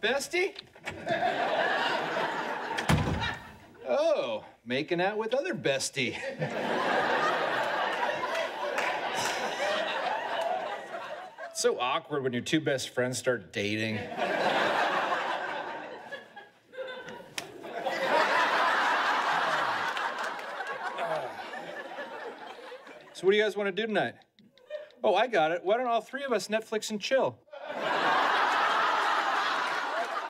bestie? oh, making out with other bestie. so awkward when your two best friends start dating. so, what do you guys want to do tonight? Oh, I got it. Why don't all three of us Netflix and chill?